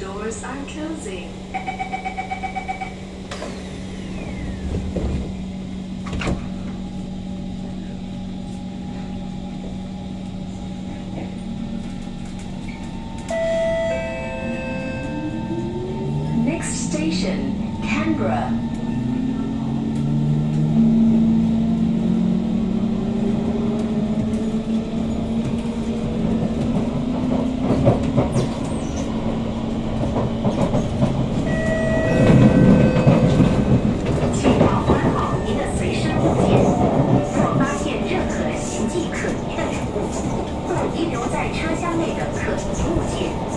doors are closing. Next station, Canberra. 车厢内的可疑物件。